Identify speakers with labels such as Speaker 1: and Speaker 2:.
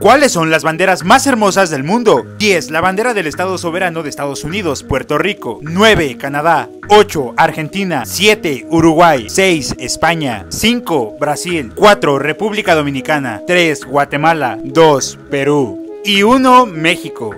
Speaker 1: ¿Cuáles son las banderas más hermosas del mundo? 10. La bandera del Estado Soberano de Estados Unidos, Puerto Rico. 9. Canadá. 8. Argentina. 7. Uruguay. 6. España. 5. Brasil. 4. República Dominicana. 3. Guatemala. 2. Perú. Y 1. México.